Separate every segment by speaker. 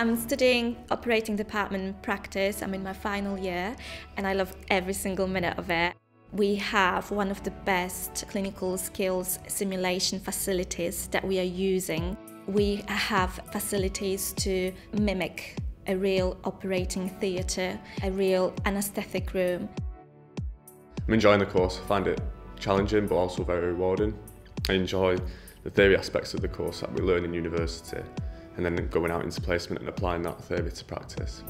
Speaker 1: I'm studying operating department practice. I'm in my final year and I love every single minute of it. We have one of the best clinical skills simulation facilities that we are using. We have facilities to mimic a real operating theatre, a real anaesthetic room.
Speaker 2: I'm enjoying the course, I find it challenging but also very rewarding. I enjoy the theory aspects of the course that we learn in university and then going out into placement and applying that theory to practice.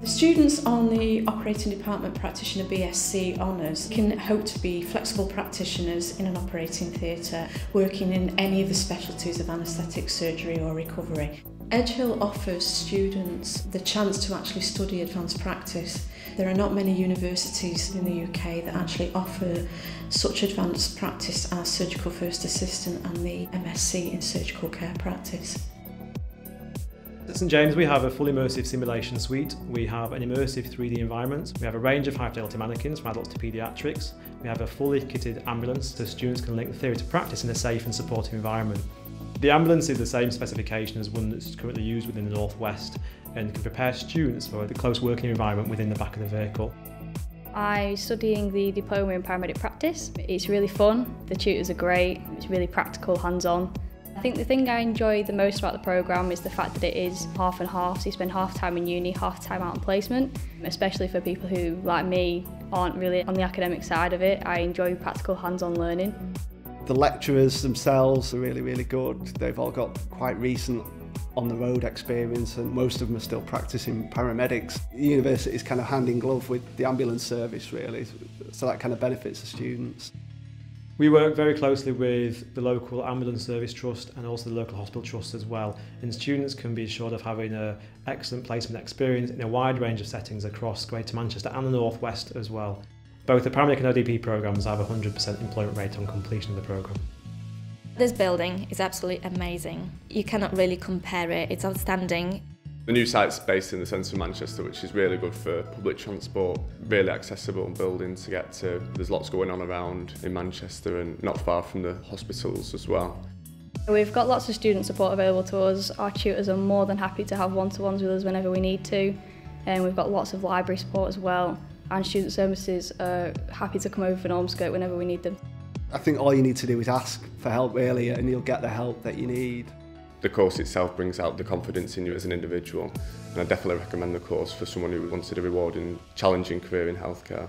Speaker 3: The students on the Operating Department Practitioner BSc Honours can hope to be flexible practitioners in an operating theatre, working in any of the specialties of anaesthetic surgery or recovery. Edge Hill offers students the chance to actually study advanced practice. There are not many universities in the UK that actually offer such advanced practice as surgical first assistant and the MSc in surgical care practice.
Speaker 4: At St James we have a full immersive simulation suite, we have an immersive 3D environment, we have a range of high fidelity mannequins from adults to paediatrics, we have a fully kitted ambulance so students can link the theory to practice in a safe and supportive environment. The ambulance is the same specification as one that's currently used within the Northwest and can prepare students for the close working environment within the back of the vehicle.
Speaker 5: I'm studying the diploma in paramedic practice. It's really fun, the tutors are great, it's really practical, hands-on. I think the thing I enjoy the most about the programme is the fact that it is half and half, so you spend half time in uni, half time out on placement, especially for people who, like me, aren't really on the academic side of it. I enjoy practical hands-on learning.
Speaker 6: The lecturers themselves are really, really good. They've all got quite recent on the road experience and most of them are still practicing paramedics. The university is kind of hand in glove with the ambulance service really, so that kind of benefits the students.
Speaker 4: We work very closely with the local ambulance service trust and also the local hospital trust as well and students can be assured of having an excellent placement experience in a wide range of settings across Greater Manchester and the North West as well. Both the paramedic and ODP programmes have a 100% employment rate on completion of the programme.
Speaker 1: This building is absolutely amazing. You cannot really compare it, it's outstanding.
Speaker 2: The new site's based in the centre of Manchester, which is really good for public transport, really accessible building to get to. There's lots going on around in Manchester and not far from the hospitals as well.
Speaker 5: We've got lots of student support available to us. Our tutors are more than happy to have one-to-ones with us whenever we need to. And we've got lots of library support as well. And student services are happy to come over for Ormskirk whenever we need them.
Speaker 6: I think all you need to do is ask for help really and you'll get the help that you need.
Speaker 2: the course itself brings out the confidence in you as an individual. And I definitely recommend the course for someone who wants a rewarding, challenging career in healthcare.